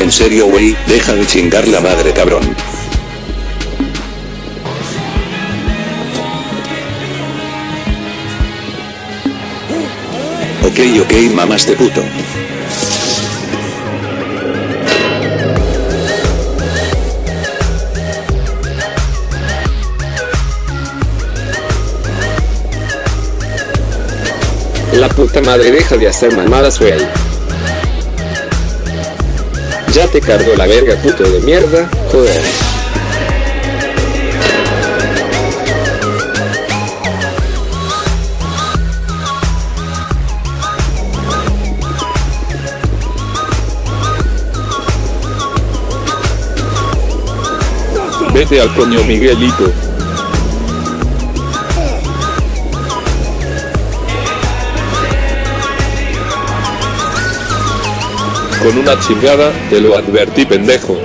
En serio wey, deja de chingar la madre cabrón. Ok ok mamás de puto. La puta madre deja de hacer mamadas güey. Ya te cargo la verga puto de mierda, joder. Vete al coño Miguelito. Con una chingada, te lo advertí pendejo.